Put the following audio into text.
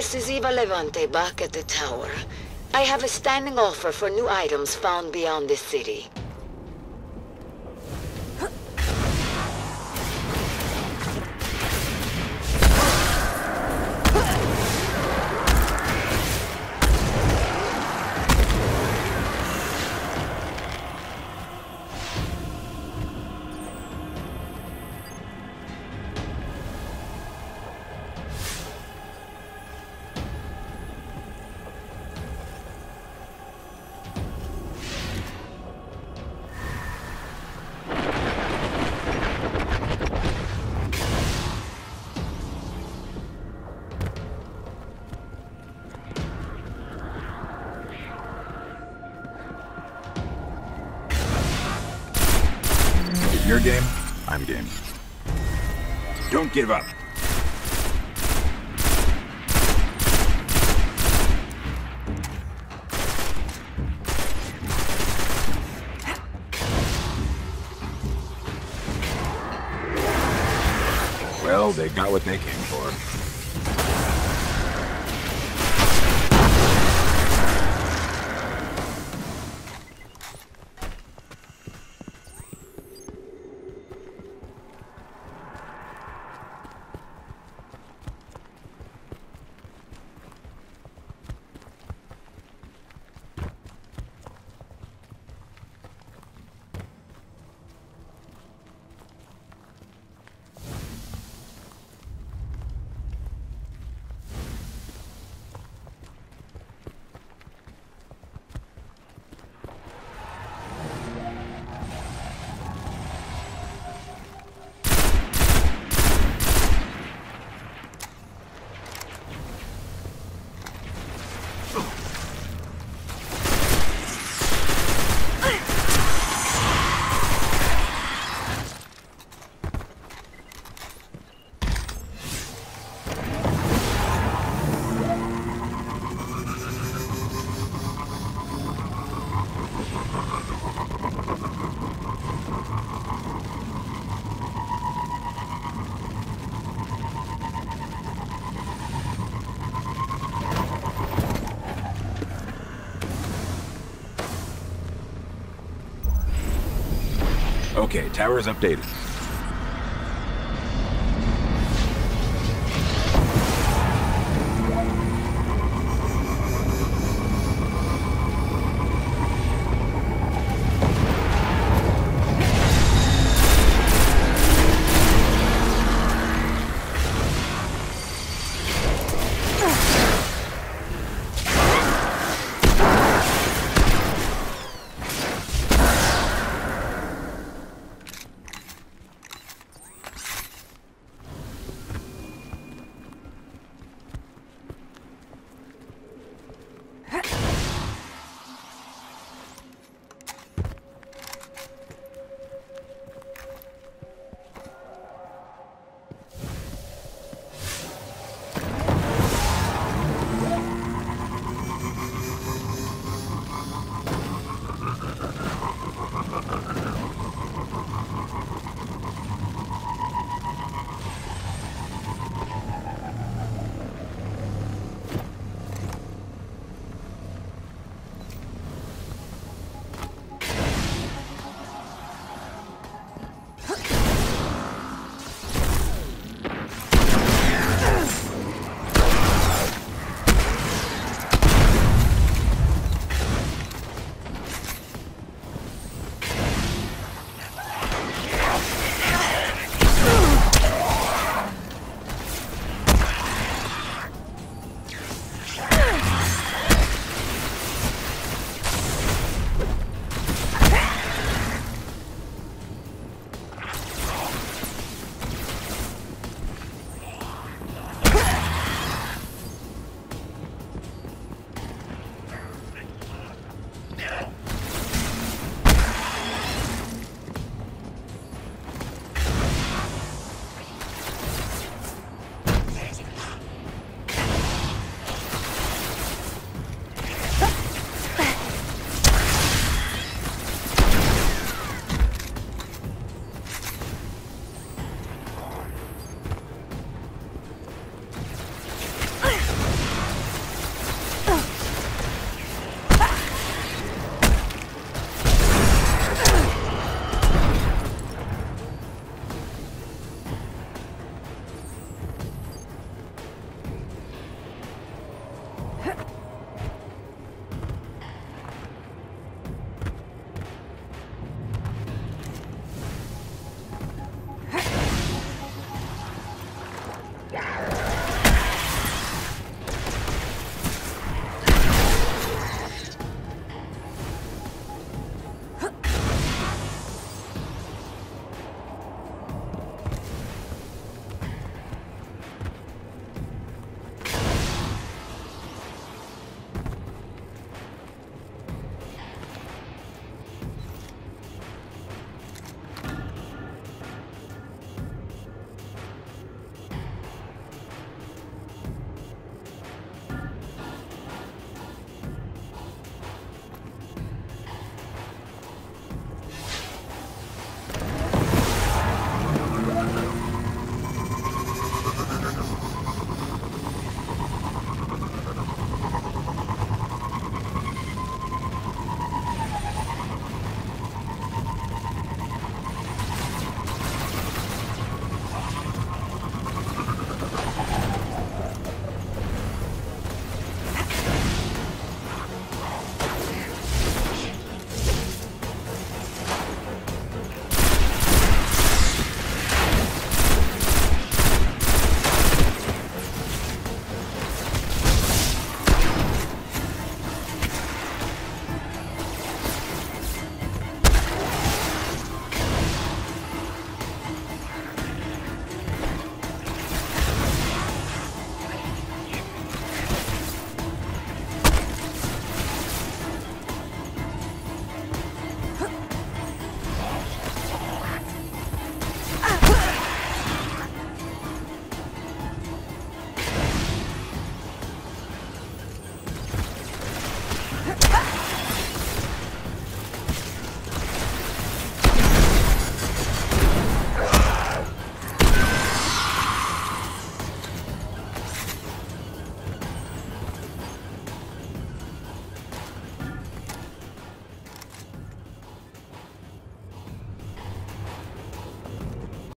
This is Eva Levante back at the tower. I have a standing offer for new items found beyond the city. I'm game. Don't give up. Well, they got what they came for. Okay, tower's updated.